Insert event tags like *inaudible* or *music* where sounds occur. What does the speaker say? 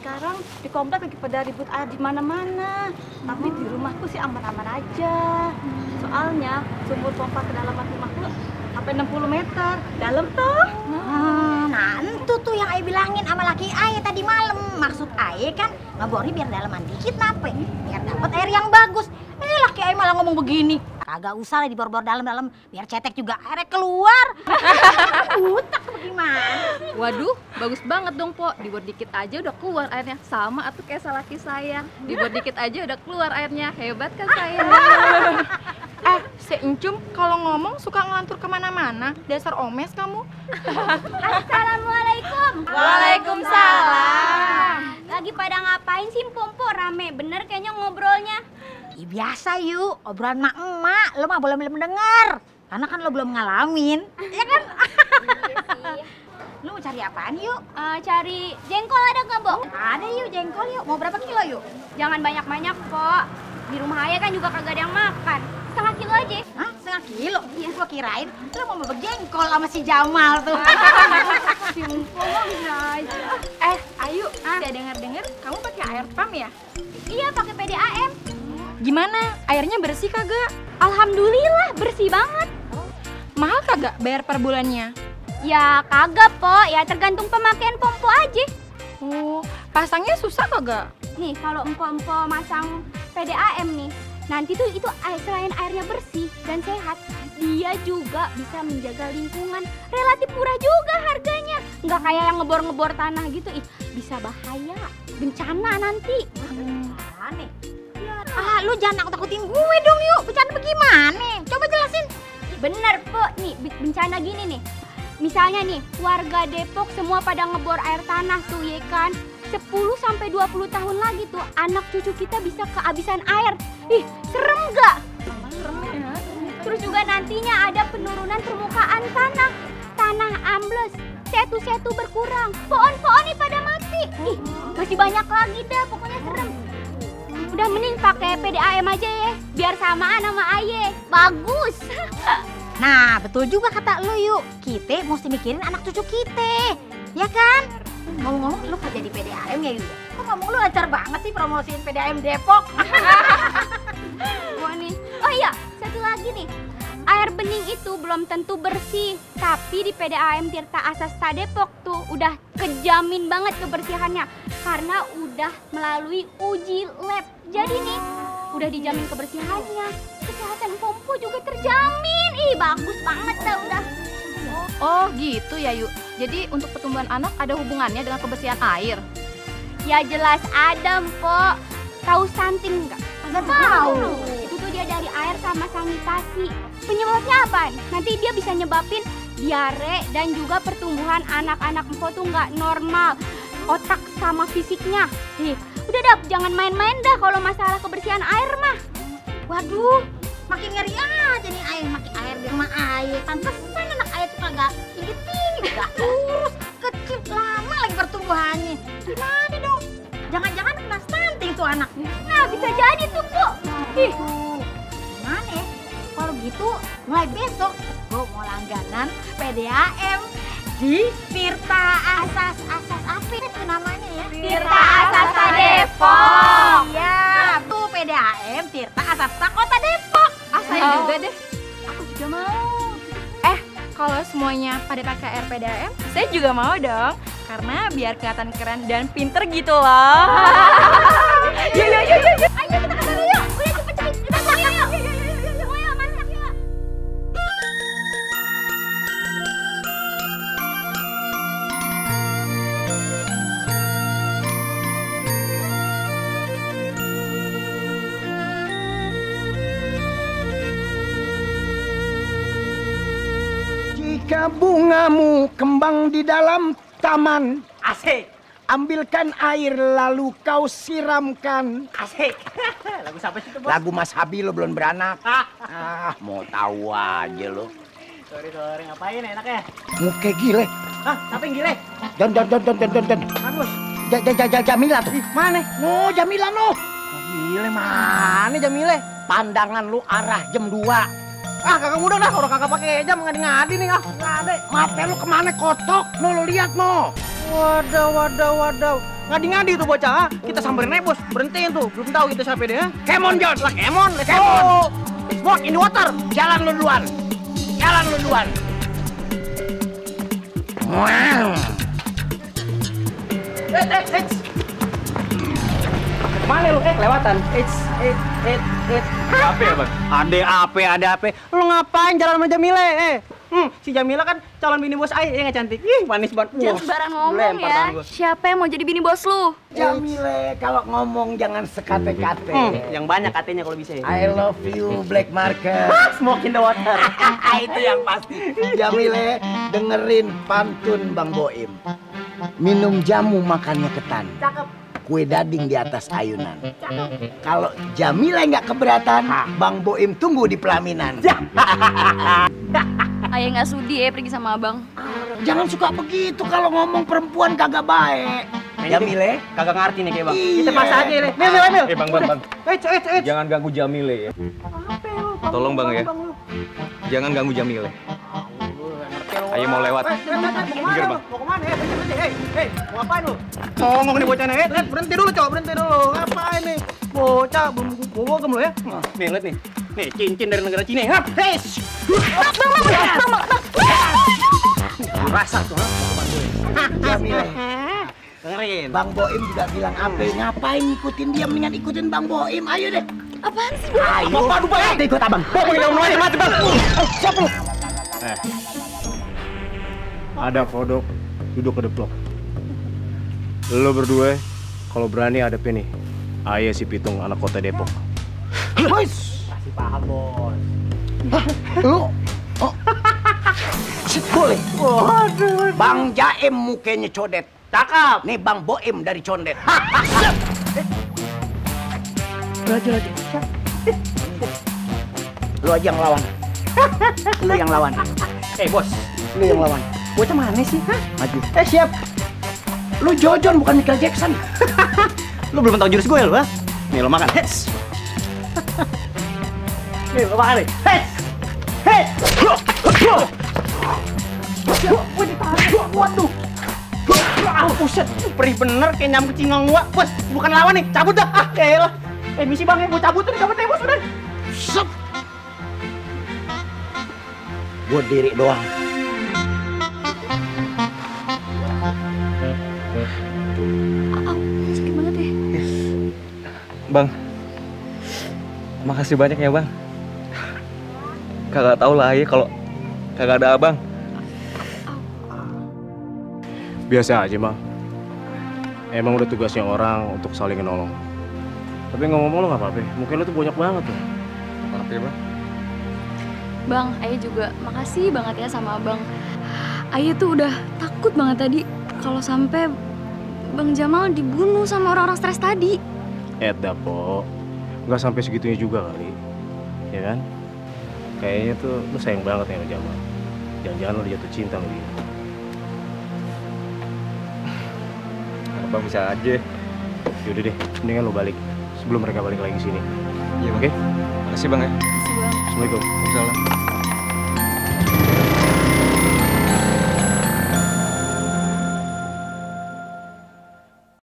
sekarang di komplek lagi pada ribut air di mana-mana. Tapi di rumahku sih aman-aman aja. Soalnya sumur pompa kedalaman rumahku sampai 60 meter. Dalam toh. Ah, nah itu tuh yang Aye bilangin sama laki Aye tadi malam. Maksud Aye kan ngebornya biar dalaman dikit nape? Biar dapat air yang bagus. Laki Aye malah ngomong begini. Kagak usah lah dibor-bor dalam-dalam biar cetek juga airnya keluar. *laughs* Utak bagaimana? Waduh, bagus banget dong, Po. Dibor dikit aja udah keluar airnya. Sama atuh kayak salaki saya. Dibor dikit aja udah keluar airnya. Hebat kan saya? *laughs* Eh, si Encum kalau ngomong suka ngelantur ke mana-mana. Dasar omes kamu. *laughs* Assalamualaikum. Waalaikumsalam. Lagi pada ngapain sih Pompo? Rame bener Ih, biasa yuk, obrolan mak emak. Lo mah boleh belum dengar. Karena kan lo belum ngalamin. *laughs* Ya kan? Lo mau cari apaan yuk? Eh, cari jengkol ada nggak, Bo? Ada yuk jengkol yuk. Mau berapa kilo yuk? Jangan banyak-banyak, Po. Di rumah ayah kan juga kagak ada yang makan. Setengah kilo aja. Hah? Setengah kilo? Iya. Gua kirain lo mau bebek jengkol sama si Jamal tuh. *laughs* Si Pompo mah *laughs* bisa aja. Eh, Ayu, saya dengar-dengar kamu pakai air pump ya? Iya, pakai PDAM. Gimana? Airnya bersih kagak? Alhamdulillah, bersih banget. Mahal kagak bayar per bulannya? Ya kagak, Po. Ya tergantung pemakaian Pompo aja. Oh, pasangnya susah kagak? Nih, kalau empo-empo masang PDAM nih, nanti tuh itu air selain airnya bersih dan sehat, dia juga bisa menjaga lingkungan. Relatif murah juga harganya. Nggak kayak yang ngebor-ngebor tanah gitu. Ih, bisa bahaya. Bencana nanti. Aneh. Ah, lu jangan nakut-nakutin gue dong yuk. Bercanda bagaimana? Coba jelasin. Bener, Po. Nih, be- bencana gini nih. Misalnya nih, warga Depok semua pada ngebor air tanah tuh, ya kan? 10 sampai 20 tahun lagi tuh anak cucu kita bisa kehabisan air. Ih, serem gak? Terus juga nantinya ada penurunan permukaan tanah. Tanah ambles, setu-setu berkurang, pohon-pohon nih pada mati. Ih, masih banyak lagi dah, pokoknya serem. Udah mending pakai PDAM aja ya, biar samaan sama Aye. Bagus. *laughs* Nah, betul juga kata lu yuk. Kita mesti mikirin anak cucu kita. Ya kan? Ngomong-ngomong lu kerja di PDAM ya yuk? Kok ngomong lu lancar banget sih promosiin PDAM Depok? *laughs* Wah nih. Oh iya, satu lagi nih. Air bening itu belum tentu bersih, tapi di PDAM Tirta Asasta Depok tuh udah kejamin banget kebersihannya karena udah melalui uji lab. Jadi nih, udah dijamin kebersihannya. Kesehatan pompo juga terjamin. Ih, bagus banget dah udah. Oh, gitu ya, Yuk. Jadi untuk pertumbuhan anak ada hubungannya dengan kebersihan air. Ya jelas ada, Mpok. Tahu stunting enggak? Agak tahu. Itu tuh dia dari air sama sanitasi. Penyebabnya apa? Nanti dia bisa nyebabin diare dan juga pertumbuhan anak-anak empok tuh nggak normal. Otak sama fisiknya. Nih, udah dah jangan main-main dah kalau masalah kebersihan air mah. Waduh, makin ngeri aja nih air, makin air di rumah air. Pantesan anak air tuh kagak tinggi-tinggi, gak kurus, kecil, lama lagi pertumbuhannya. Gimana dong? Jangan-jangan kena stunting tuh anak. Nah, bisa jadi tuh, Bu. Ih, Gimana ya? Kalau gitu, mulai besok gue mau langganan PDAM di Tirta Asas Asas apa itu namanya ya? Tirta Asasa Depok. Iya, tuh PDAM Tirta Asasa Kota Depok. Ah, saya Oh. juga deh. Aku juga mau. Eh, kalau semuanya pada pakai air PDAM, saya juga mau dong. Karena biar kelihatan keren dan pinter gitu loh. *laughs* yuk, yuk, yuk, yuk, Jika bungamu kembang di dalam taman, Asik, ambilkan air lalu kau siramkan. asik. *laughs* Lagu siapa sih itu, Bos? Lagu Mas Habi lo belum beranak. *laughs* Ah, Ah, mau tahu aja lo. sorry, sorry. Ngapain enaknya? Muka gile. Hah, tapi yang gile? Dan dan dan dan dan dan dan. Bagus. Ja, ja, ja, ja, Jamila tuh. Mana? No, Jamila no. Jamile mana Jamile? Pandangan lu arah jam 2. Ah, kagak mudah dah. Orang kagak pakai jam ngadi-ngadi nih ah. Nggak ada. Mata lu ke mana kotok? No, lu lihat no. Waduh, waduh, waduh. Ngadi-ngadi tuh bocah, ah. Kita samperin aja, bos. Berhentiin tuh. Belum tahu kita siapa dia. Kemon John. Lah, Kemon, go. Kemon. Smoke in the water. Jalan lu duluan. Jalan lu duluan. Wow. Eh, eh, eh. Mana lu? Eh, kelewatan. It's, it, it, it. Apa ya, Bang? Ada apa, ada apa. Lu ngapain jalan sama Jamile? Eh, hmm, si Jamila kan calon bini bos Ai, ya nggak cantik? Ih, manis banget. Jangan sembarang ngomong lempar ya. Siapa yang mau jadi bini bos lu? Jamile, kalau ngomong jangan sekate-kate. Hmm, yang banyak katanya kalau bisa ya. I love you, Black Market. *laughs* Smoke in the water. *laughs* Itu yang pasti. Jamile, dengerin pantun Bang Boim. Minum jamu makannya ketan. Kue dading di atas ayunan. Kalau Jamile nggak keberatan, Bang Boim tunggu di pelaminan. *laughs* Ayah nggak sudi ya pergi sama abang. Jangan suka begitu kalau ngomong perempuan kagak baik. Jamile, Kagak ngerti nih kayak bang. Iya. Kita paksa aja nih. Mil, mil, mil. Eh, Bang, Bang, Bang. Eh, eh, eh. Jangan ganggu Jamile ya. Tolong, Bang, ya. Jangan ganggu Jamile. Ayo mau lewat. Eh, eh, eh, mau Minggir, Bang. Mau ke mana? Eh, berhenti, berhenti. Eh, eh, mau ngapain lu? Ngomong nih bocahnya. Eh, lihat, berhenti dulu, cowok. Berhenti dulu. Ngapain nih? Bocah, belum bogem lu ya. Nih, lihat nih. Nih, cincin dari negara Cina. Hap, hei. Rasa tuh, ha? Dengerin. Bang Boim juga bilang apa? Ngapain ngikutin dia? Mendingan ikutin Bang Boim. Ayo deh. Apaan sih? Ayo. Bapak, ya. Ikut abang. Bapak pakai daun aja, mati, bang. Eh, siapa lu? Ada kodok duduk ke deplok. Lo berdua kalau berani hadapin nih. Ayah si Pitung anak kota Depok. Bos. Masih paham, bos. Lu. Oh. Boleh. Bang Jaim mukanya codet. Cakep. Nih Bang Boim dari condet. *laughs* Raja, raja. Lu aja yang lawan. Lu yang lawan. Eh, bos. Lu yang lawan. Bocah mana sih? Hah? Maju. Eh, siap. Lu Jojon bukan Michael Jackson. *laughs* Lu belum tahu jurus gue lu, ha? Nih, lo makan. Hets. *laughs* Nih, lo makan nih. Hets. Hets. Waduh. Ah, buset. Perih bener kayak nyamuk cingong gua. Bos, bukan lawan nih. Cabut dah. Ah, elah. Eh, misi bang, ya. Gua cabut tuh. Cabut ya, bos. Udah. Sep. Gue diri doang. Sakit banget ya. Bang. Makasih banyak ya, Bang. Kagak tahu lah ya kalau kagak ada abang. Biasa aja, Bang. Emang udah tugasnya orang untuk saling menolong. Tapi ngomong-ngomong lo nggak apa-apa. Mungkin lo tuh banyak banget tuh. Maaf ya, Bang. Bang, Ayah juga makasih banget ya sama abang. Ayah tuh udah takut banget tadi kalau sampai Bang Jamal dibunuh sama orang-orang stres tadi. Eh, po. Nggak sampai segitunya juga kali. Ya kan? Kayaknya tuh lo sayang banget ya sama Jamal. Jangan-jangan lo jatuh cinta sama dia. Abang bisa aja. Yaudah deh, mendingan lo balik. Sebelum mereka balik lagi sini. Iya, Bang. Oke? Makasih, Bang ya. Makasih bang. Assalamualaikum. Waalaikumsalam.